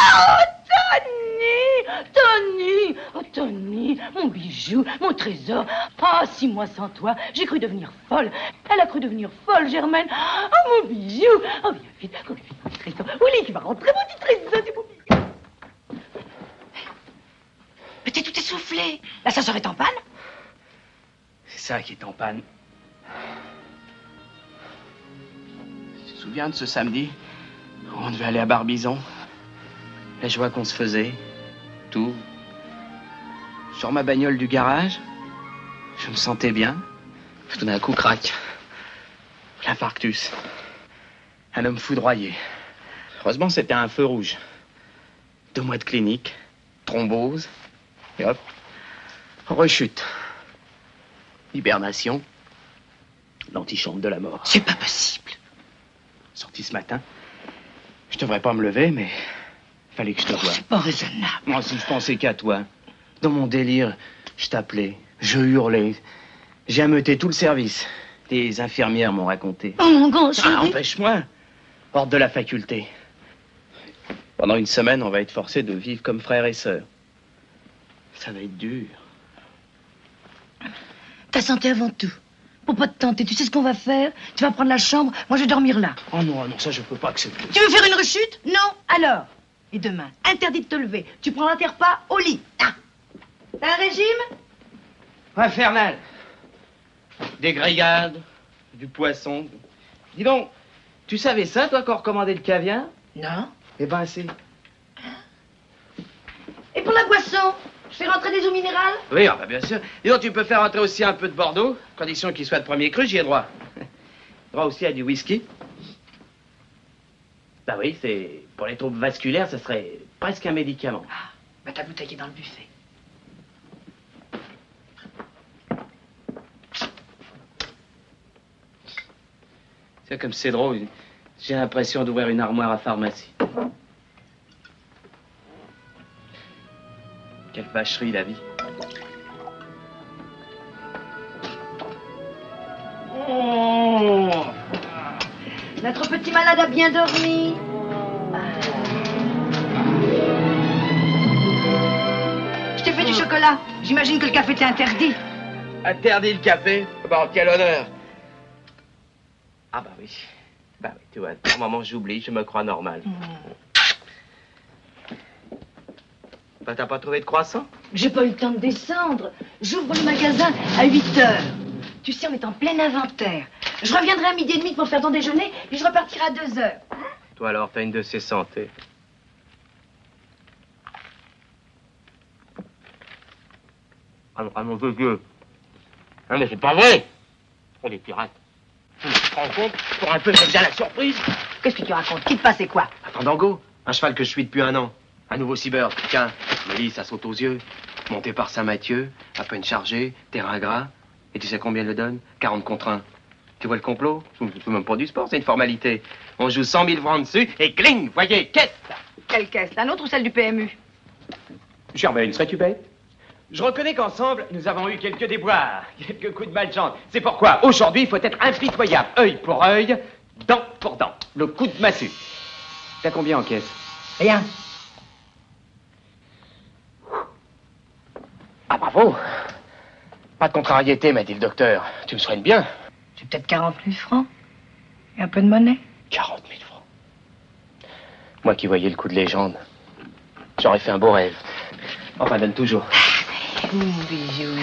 Oh, Tony Tony Oh, Tony Mon bijou, mon trésor Oh, six mois sans toi, j'ai cru devenir folle. Elle a cru devenir folle, Germaine. Oh, mon bijou Oh, viens vite, oh, vite, mon trésor. Oui, tu vas rentrer, mon petit trésor, c'est mon bijou. Mais t'es tout essoufflé. L'ascenseur est en panne C'est ça qui est en panne. Tu te souviens de ce samedi? On devait aller à Barbizon. La joie qu'on se faisait. Tout. Sur ma bagnole du garage. Je me sentais bien. Tout d'un coup, crac. L'infarctus. Un homme foudroyé. Heureusement, c'était un feu rouge. Deux mois de clinique. Thrombose. Et hop. Rechute. Hibernation. L'antichambre de la mort. C'est pas possible. Sorti ce matin. Je devrais pas me lever, mais fallait que je te voie. C'est pas raisonnable. Moi, si je pensais qu'à toi, dans mon délire, je t'appelais, je hurlais. J'ai ameuté tout le service. Les infirmières m'ont raconté. Oh, mon grand Ah, empêche-moi. Hors de la faculté. Pendant une semaine, on va être forcé de vivre comme frères et sœurs. Ça va être dur. Ta santé avant tout. Pour pas te tenter, tu sais ce qu'on va faire? Tu vas prendre la chambre, moi je vais dormir là. Oh non, non, ça je peux pas accepter. Tu veux faire une rechute? Non Alors Et demain, interdit de te lever. Tu prends repas au lit. Ah. T'as un régime? Infernal. Des grillades, du poisson. Dis donc, tu savais ça, toi, qu'on recommandait le caviar? Non. Eh ben, c'est... Et pour la boisson Je fais rentrer des eaux minérales? Oui, ah bah, bien sûr. Dis donc, tu peux faire entrer aussi un peu de Bordeaux, condition qu'il soit de premier cru, j'y ai droit. droit aussi à du whisky. Bah oui, c'est... Pour les troubles vasculaires, ça serait presque un médicament. Ah, bah ta bouteille est dans le buffet. C'est comme c'est drôle. J'ai l'impression d'ouvrir une armoire à pharmacie. Quelle vacherie, la vie. Oh Notre petit malade a bien dormi. Je t'ai fait du chocolat. J'imagine que le café t'est interdit. Interdit le café Bon, quel honneur Ah bah oui. Bah oui, tu vois, au moment j'oublie, je me crois normal. Bah t'as pas trouvé de croissant? J'ai pas eu le temps de descendre. J'ouvre le magasin à 8 heures. Tu sais, on est en plein inventaire. Je reviendrai à midi et demi pour faire ton déjeuner, puis je repartirai à 2 heures. Toi alors, t'as une de ces santé. Ah, non, mon Dieu. Ah, mais c'est pas vrai Oh, les pirates. Tu te rends compte? Pour un peu, c'est déjà la surprise Qu'est-ce que tu racontes? Qui te passe et quoi? Attends, Dango, un cheval que je suis depuis un an. Un nouveau Seabird. Tiens, me lis, ça saute aux yeux. Monté par Saint-Mathieu, à peine chargé, terrain gras. Et tu sais combien il le donne? 40 contre 1. Tu vois le complot? C'est même pas du sport, c'est une formalité. On joue 100 000 francs dessus et cling, voyez, caisse Quelle caisse? La nôtre ou celle du PMU Germaine, serais-tu bête? Je reconnais qu'ensemble, nous avons eu quelques déboires, quelques coups de malchance. C'est pourquoi, aujourd'hui, il faut être impitoyable, œil pour œil, dent pour dent. Le coup de massue. T'as combien en caisse? Rien. Ah, bravo Pas de contrariété, m'a dit le docteur. Tu me soignes bien J'ai peut-être 40 000 francs. Et un peu de monnaie. 40 000 francs. Moi qui voyais le coup de légende, j'aurais fait un beau rêve. Enfin, donne toujours. Mon bijou.